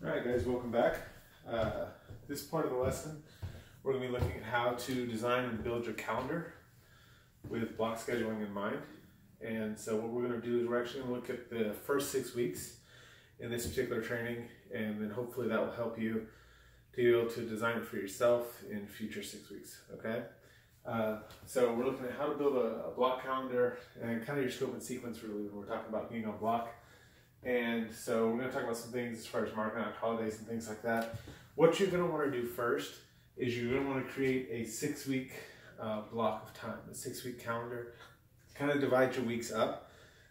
All right, guys, welcome back. Uh, this part of the lesson, we're going to be looking at how to design and build your calendar with block scheduling in mind. And so what we're going to do is we're actually going to look at the first six weeks in this particular training, and then hopefully that will help you to be able to design it for yourself in future six weeks, okay? Uh, so we're looking at how to build a, a block calendar and kind of your scope and sequence really when we're talking about being on block. And so we're going to talk about some things as far as marking out holidays and things like that. What you're going to want to do first is you're going to want to create a six week uh, block of time, a six week calendar. Kind of divide your weeks up.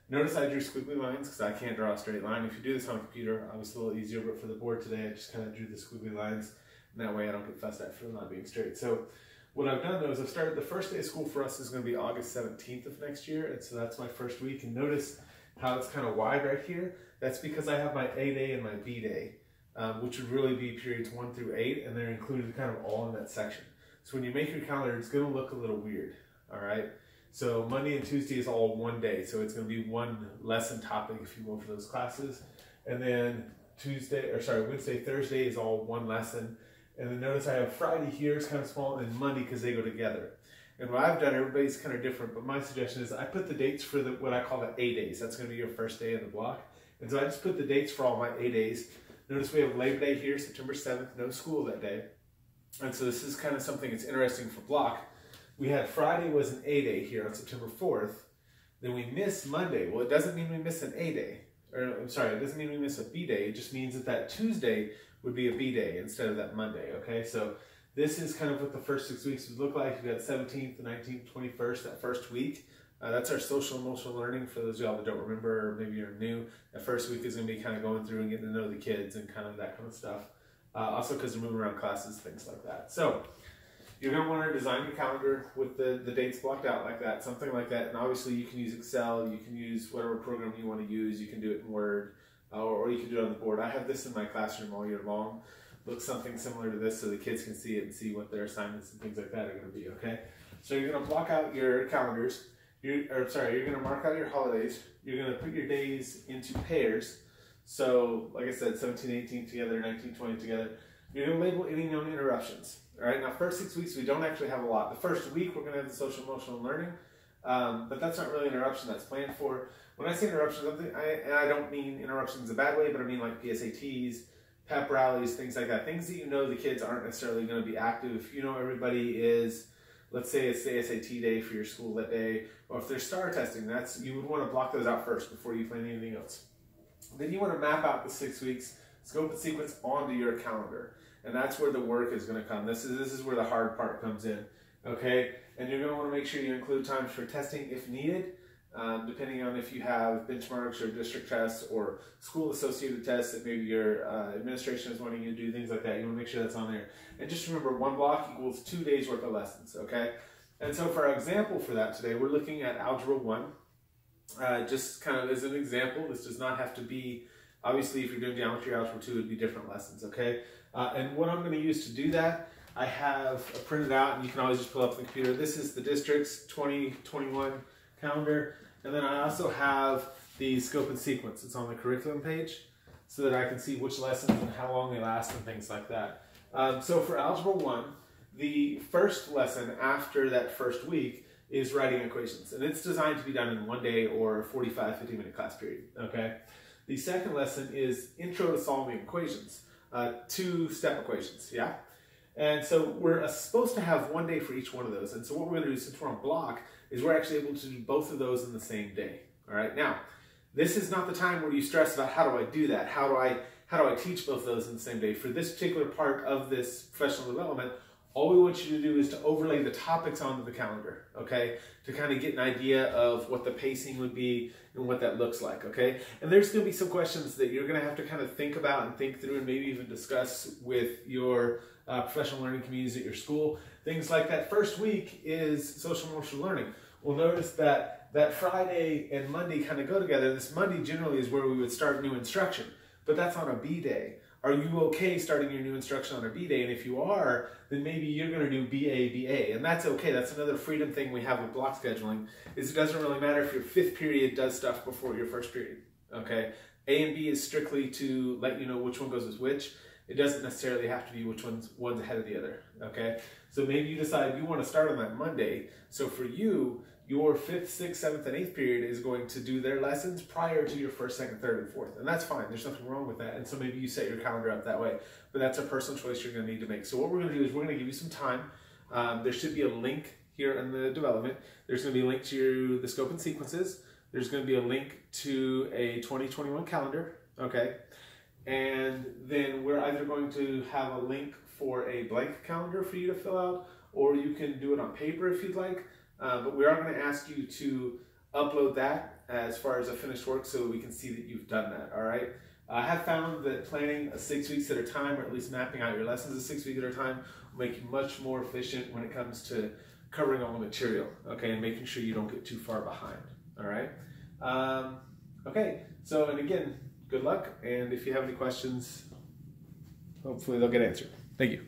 Notice I drew squiggly lines because I can't draw a straight line. If you do this on a computer, obviously a little easier, but for the board today, I just kind of drew the squiggly lines. And that way I don't get fussed at for not being straight. So what I've done though is I've started the first day of school for us is going to be August 17th of next year. And so that's my first week. And notice how it's kind of wide right here, that's because I have my A day and my B day, um, which would really be periods one through eight, and they're included kind of all in that section. So when you make your calendar, it's gonna look a little weird, all right? So Monday and Tuesday is all one day, so it's gonna be one lesson topic, if you will, for those classes. And then Tuesday, or sorry, Wednesday, Thursday is all one lesson. And then notice I have Friday here, it's kind of small, and Monday because they go together. And what I've done, everybody's kind of different, but my suggestion is I put the dates for the what I call the A days. That's going to be your first day of the block. And so I just put the dates for all my A days. Notice we have Labor Day here, September 7th, no school that day. And so this is kind of something that's interesting for block. We had Friday was an A day here on September 4th. Then we miss Monday. Well, it doesn't mean we miss an A day. Or I'm sorry, it doesn't mean we miss a B day. It just means that that Tuesday would be a B day instead of that Monday, okay? So this is kind of what the first six weeks would look like. You got 17th, 19th, 21st, that first week. Uh, that's our social emotional learning for those of y'all that don't remember, or maybe you're new. That first week is going to be kind of going through and getting to know the kids and kind of that kind of stuff. Uh, also, because they're moving around classes, things like that. So, you're going to want to design your calendar with the, the dates blocked out like that, something like that. And obviously, you can use Excel, you can use whatever program you want to use, you can do it in Word, uh, or, or you can do it on the board. I have this in my classroom all year long look something similar to this so the kids can see it and see what their assignments and things like that are going to be, okay? So you're going to block out your calendars, you're, or sorry, you're going to mark out your holidays, you're going to put your days into pairs. So, like I said, 17, 18 together, 19, 20 together. You're going to label any known interruptions. All right, now first six weeks, we don't actually have a lot. The first week, we're going to have the social emotional learning, um, but that's not really an interruption that's planned for. When I say interruptions, I, and I don't mean interruptions in a bad way, but I mean like PSATs, pep rallies, things like that. Things that you know the kids aren't necessarily going to be active. If you know everybody is, let's say it's the SAT day for your school that day, or if they're STAAR testing, that's you would want to block those out first before you plan anything else. Then you want to map out the six weeks scope and sequence onto your calendar, and that's where the work is going to come. This is this is where the hard part comes in. Okay, and you're going to want to make sure you include times for testing if needed um, depending on if you have benchmarks or district tests or school associated tests that maybe your uh, administration is wanting you to do, things like that. You want to make sure that's on there. And just remember, one block equals two days worth of lessons, okay? And so for our example for that today, we're looking at Algebra 1. Uh, just kind of as an example, this does not have to be, obviously if you're doing Geometry Algebra 2, it would be different lessons, okay? Uh, and what I'm going to use to do that, I have printed out, and you can always just pull up the computer. This is the district's 2021 calendar. And then I also have the scope and sequence. It's on the curriculum page so that I can see which lessons and how long they last and things like that. Um, so for Algebra 1, the first lesson after that first week is writing equations. And it's designed to be done in one day or 45, 50 minute class period, okay? The second lesson is Intro to Solving Equations, uh, two-step equations, yeah? And so we're uh, supposed to have one day for each one of those. And so what we're going to do, since we're on block, is we're actually able to do both of those in the same day. All right. Now, this is not the time where you stress about how do I do that? How do I how do I teach both of those in the same day? For this particular part of this professional development, all we want you to do is to overlay the topics onto the calendar, okay? To kind of get an idea of what the pacing would be and what that looks like, okay? And there's gonna be some questions that you're gonna have to kind of think about and think through and maybe even discuss with your uh, professional learning communities at your school. Things like that first week is social emotional learning. We'll notice that that Friday and Monday kind of go together. This Monday generally is where we would start new instruction, but that's on a B day. Are you okay starting your new instruction on a B day? And if you are, then maybe you're going to do BA, BA. And that's okay. That's another freedom thing we have with block scheduling is it doesn't really matter if your fifth period does stuff before your first period. Okay? A and B is strictly to let you know which one goes with which. It doesn't necessarily have to be which one's one's ahead of the other. Okay, so maybe you decide you want to start on that Monday. So for you, your fifth, sixth, seventh, and eighth period is going to do their lessons prior to your first, second, third, and fourth, and that's fine. There's nothing wrong with that. And so maybe you set your calendar up that way. But that's a personal choice you're going to need to make. So what we're going to do is we're going to give you some time. Um, there should be a link here in the development. There's going to be a link to the scope and sequences. There's going to be a link to a 2021 calendar. Okay. And then we're either going to have a link for a blank calendar for you to fill out, or you can do it on paper if you'd like. Uh, but we are going to ask you to upload that as far as a finished work so we can see that you've done that. All right. I have found that planning a six weeks at a time, or at least mapping out your lessons a six weeks at a time, will make you much more efficient when it comes to covering all the material. Okay, and making sure you don't get too far behind. All right. Um, okay. So, and again, good luck. And if you have any questions, hopefully they'll get answered. Thank you.